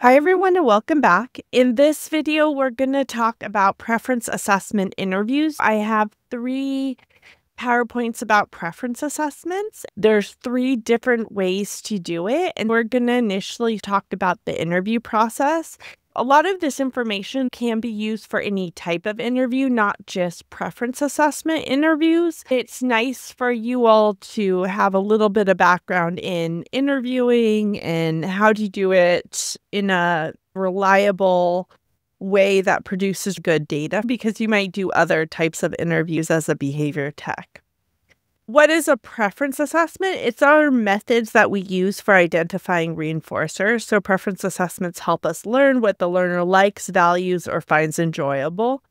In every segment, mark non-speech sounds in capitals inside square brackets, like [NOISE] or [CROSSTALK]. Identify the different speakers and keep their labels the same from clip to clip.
Speaker 1: Hi everyone and welcome back. In this video, we're going to talk about preference assessment interviews. I have three PowerPoints about preference assessments. There's three different ways to do it, and we're going to initially talk about the interview process a lot of this information can be used for any type of interview, not just preference assessment interviews. It's nice for you all to have a little bit of background in interviewing and how to do it in a reliable way that produces good data because you might do other types of interviews as a behavior tech. What is a preference assessment? It's our methods that we use for identifying reinforcers. So, preference assessments help us learn what the learner likes, values, or finds enjoyable.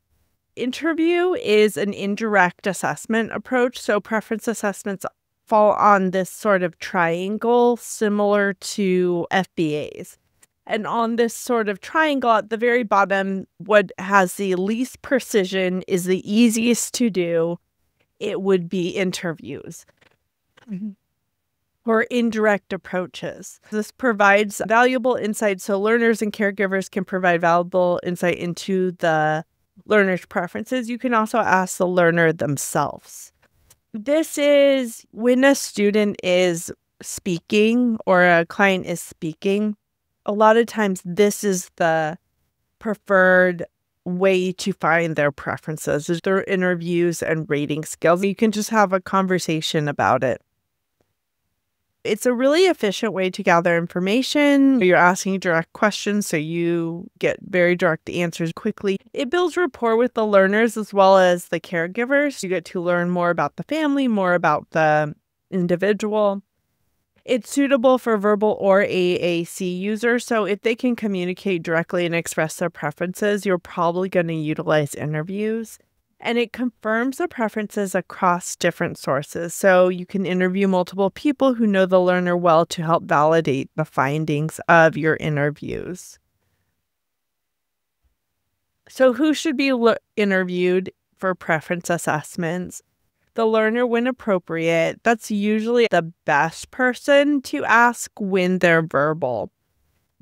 Speaker 1: Interview is an indirect assessment approach. So, preference assessments fall on this sort of triangle similar to FBAs. And on this sort of triangle at the very bottom, what has the least precision is the easiest to do it would be interviews mm-hmm. or indirect approaches. This provides valuable insight so learners and caregivers can provide valuable insight into the learner's preferences. You can also ask the learner themselves. This is when a student is speaking or a client is speaking. A lot of times, this is the preferred way to find their preferences is their interviews and rating scales. You can just have a conversation about it. It's a really efficient way to gather information. You're asking direct questions, so you get very direct answers quickly. It builds rapport with the learners as well as the caregivers. You get to learn more about the family, more about the individual. It's suitable for verbal or AAC users. So if they can communicate directly and express their preferences, you're probably going to utilize interviews. And it confirms the preferences across different sources. So you can interview multiple people who know the learner well to help validate the findings of your interviews. So, who should be interviewed for preference assessments? The learner when appropriate. That's usually the best person to ask when they're verbal.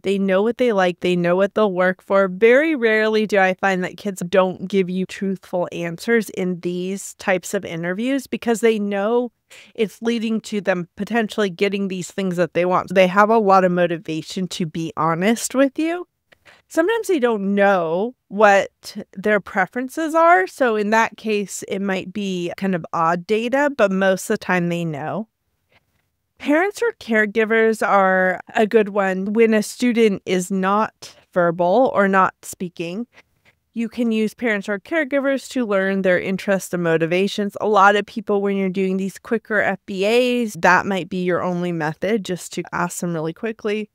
Speaker 1: They know what they like, they know what they'll work for. Very rarely do I find that kids don't give you truthful answers in these types of interviews because they know it's leading to them potentially getting these things that they want. They have a lot of motivation to be honest with you sometimes they don't know what their preferences are. So in that case, it might be kind of odd data, but most of the time they know. Parents or caregivers are a good one when a student is not verbal or not speaking. You can use parents or caregivers to learn their interests and motivations. A lot of people, when you're doing these quicker FBAs, that might be your only method just to ask them really quickly.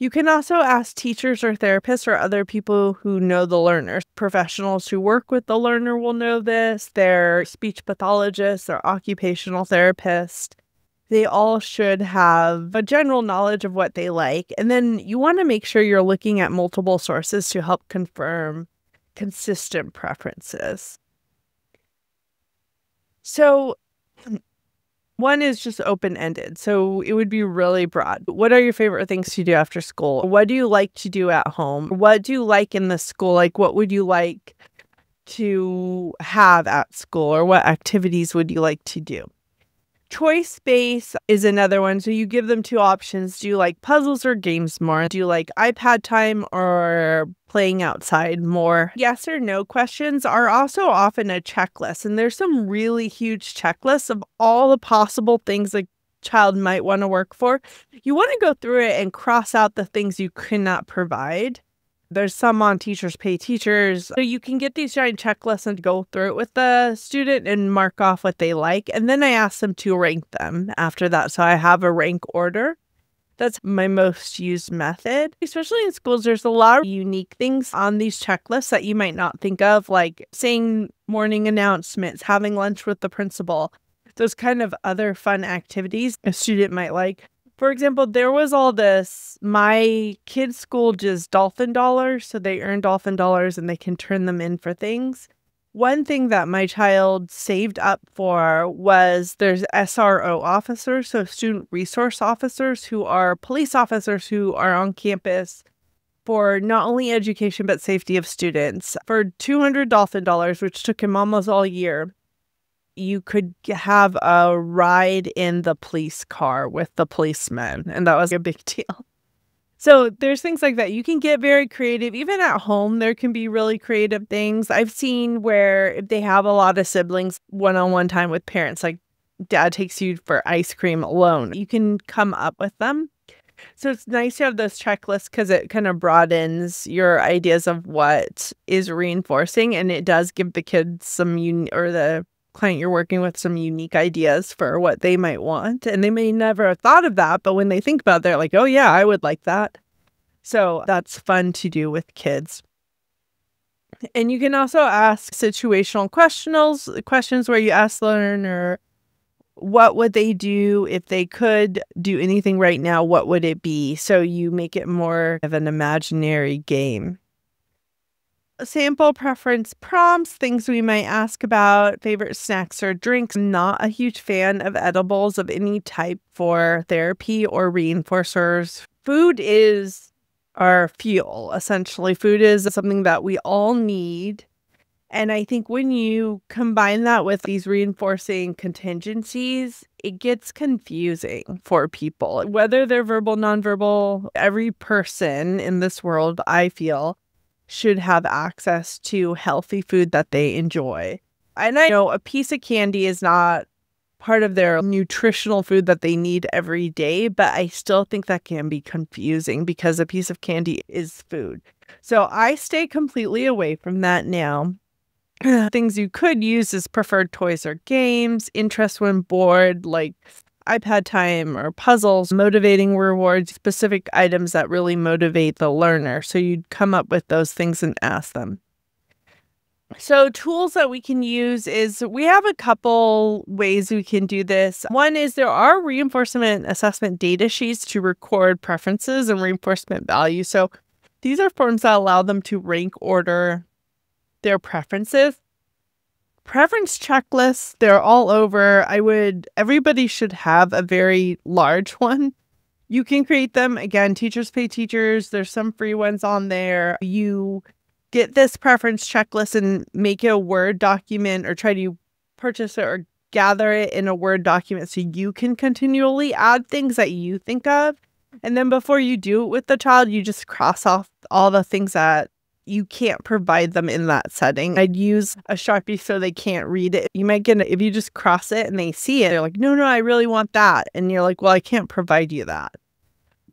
Speaker 1: You can also ask teachers or therapists or other people who know the learner. Professionals who work with the learner will know this. Their speech pathologists, or occupational therapists. They all should have a general knowledge of what they like. And then you want to make sure you're looking at multiple sources to help confirm consistent preferences. So, one is just open ended. So it would be really broad. What are your favorite things to do after school? What do you like to do at home? What do you like in the school? Like, what would you like to have at school? Or what activities would you like to do? Choice-based is another one. So you give them two options. Do you like puzzles or games more? Do you like iPad time or playing outside more? Yes or no questions are also often a checklist. And there's some really huge checklists of all the possible things a child might want to work for. You want to go through it and cross out the things you cannot provide there's some on Teachers Pay Teachers. So you can get these giant checklists and go through it with the student and mark off what they like. And then I ask them to rank them after that. So I have a rank order. That's my most used method. Especially in schools, there's a lot of unique things on these checklists that you might not think of, like saying morning announcements, having lunch with the principal, those kind of other fun activities a student might like. For example, there was all this. My kids' school just dolphin dollars, so they earn dolphin dollars and they can turn them in for things. One thing that my child saved up for was there's SRO officers, so student resource officers, who are police officers who are on campus for not only education but safety of students. For 200 dolphin dollars, which took him almost all year, you could have a ride in the police car with the policeman, and that was a big [LAUGHS] deal. So there's things like that. You can get very creative. Even at home, there can be really creative things. I've seen where if they have a lot of siblings, one on one time with parents, like dad takes you for ice cream alone, you can come up with them. So it's nice to have those checklists because it kind of broadens your ideas of what is reinforcing and it does give the kids some un- or the client you're working with some unique ideas for what they might want. And they may never have thought of that, but when they think about it, they're like, oh, yeah, I would like that. So that's fun to do with kids. And you can also ask situational questionals, questions where you ask the learner, what would they do if they could do anything right now? What would it be? So you make it more of an imaginary game sample preference prompts, things we might ask about, favorite snacks or drinks. Not a huge fan of edibles of any type for therapy or reinforcers. Food is our fuel, essentially. Food is something that we all need. And I think when you combine that with these reinforcing contingencies, it gets confusing for people. Whether they're verbal, nonverbal, every person in this world, I feel, should have access to healthy food that they enjoy. And I know a piece of candy is not part of their nutritional food that they need every day, but I still think that can be confusing because a piece of candy is food. So I stay completely away from that now. [CLEARS THROAT] Things you could use is preferred toys or games, interest when bored, like iPad time or puzzles, motivating rewards, specific items that really motivate the learner. So you'd come up with those things and ask them. So, tools that we can use is we have a couple ways we can do this. One is there are reinforcement assessment data sheets to record preferences and reinforcement values. So, these are forms that allow them to rank order their preferences preference checklists, they're all over. I would, everybody should have a very large [LAUGHS] one. You can create them. Again, teachers pay teachers. There's some free ones on there. You get this preference checklist and make it a Word document or try to purchase it or gather it in a Word document so you can continually add things that you think of. And then before you do it with the child, you just cross off all the things that you can't provide them in that setting. I'd use a Sharpie so they can't read it. You might get, if you just cross it and they see it, they're like, no, no, I really want that. And you're like, well, I can't provide you that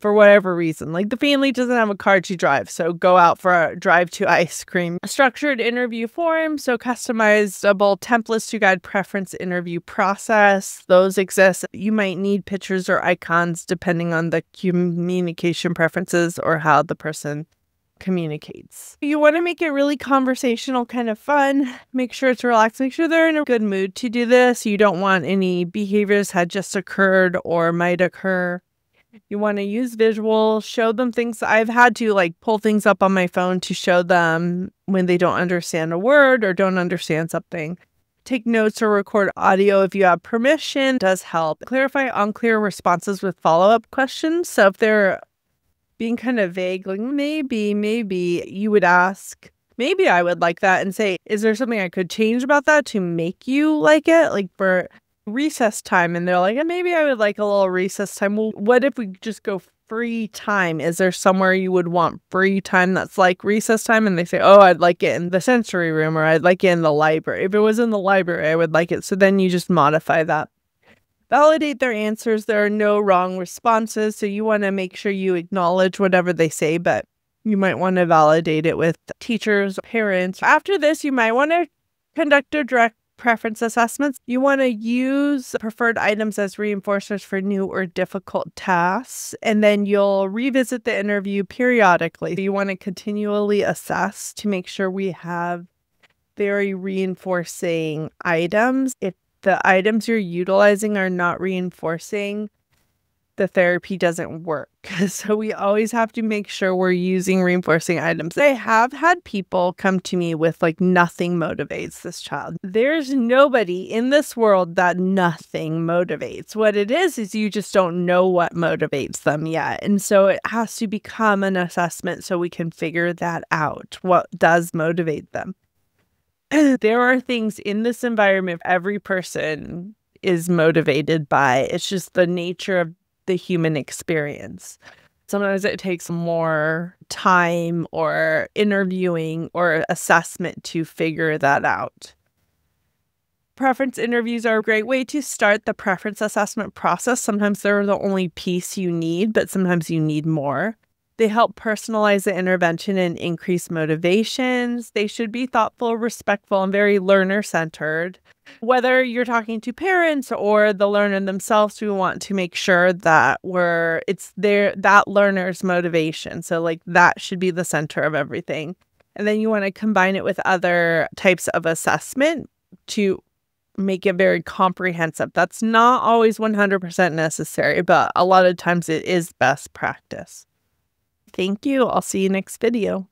Speaker 1: for whatever reason. Like the family doesn't have a car to drive, so go out for a drive to ice cream. Structured interview form, so customizable templates to guide preference interview process. Those exist. You might need pictures or icons depending on the communication preferences or how the person communicates. You want to make it really conversational, kind of fun. Make sure it's relaxed. Make sure they're in a good mood to do this. You don't want any behaviors had just occurred or might occur. You want to use visuals, show them things. I've had to like pull things up on my phone to show them when they don't understand a word or don't understand something. Take notes or record audio if you have permission does help. Clarify unclear responses with follow up questions. So if they're being kind of vague, like maybe, maybe you would ask, maybe I would like that and say, is there something I could change about that to make you like it? Like for recess time. And they're like, eh, maybe I would like a little recess time. Well, what if we just go free time? Is there somewhere you would want free time that's like recess time? And they say, oh, I'd like it in the sensory room or I'd like it in the library. If it was in the library, I would like it. So then you just modify that validate their answers. There are no wrong responses. So you want to make sure you acknowledge whatever they say, but you might want to validate it with teachers, parents. After this, you might want to conduct a direct preference assessments. You want to use preferred items as reinforcers for new or difficult tasks, and then you'll revisit the interview periodically. You want to continually assess to make sure we have very reinforcing items. If the items you're utilizing are not reinforcing, the therapy doesn't work. [LAUGHS] So we always have to make sure we're using reinforcing items. I have had people come to me with like nothing motivates this child. There's nobody in this world that nothing motivates. What it is is you just don't know what motivates them yet. And so it has to become an assessment so we can figure that out. What does motivate them? [CLEARS THROAT] there are things in this environment every person is motivated by. It's just the nature of the human experience. Sometimes it takes more time or interviewing or assessment to figure that out. Preference interviews are a great way to start the preference assessment process. Sometimes they're the only piece you need, but sometimes you need more. They help personalize the intervention and increase motivations. They should be thoughtful, respectful, and very learner centered. Whether you're talking to parents or the learner themselves, we want to make sure that we're it's their that learner's motivation. So like that should be the center of everything. And then you want to combine it with other types of assessment to make it very comprehensive. That's not always 100% necessary, but a lot of times it is best practice. Thank you. I'll see you next video.